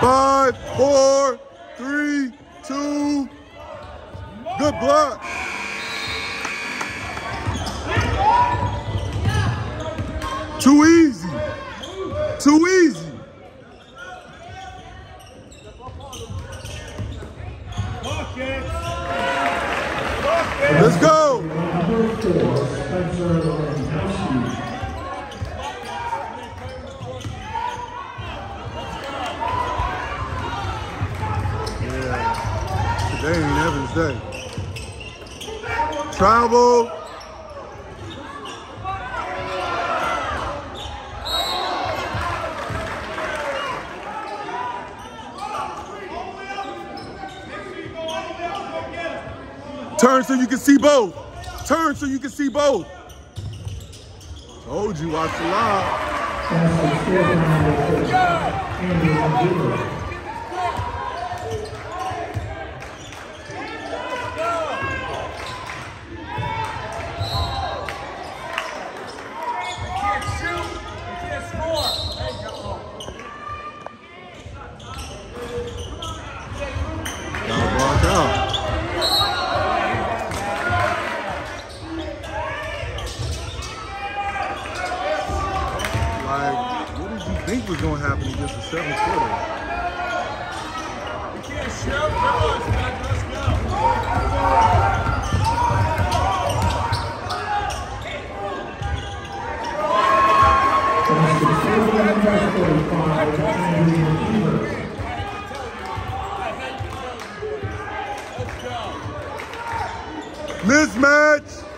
four, three, two. Good block. Too easy. Too easy. Day. Travel. Turn so you can see both. Turn so you can see both. Told you, watch the the seventh quarter? You can't shoot. Come. Mismatch.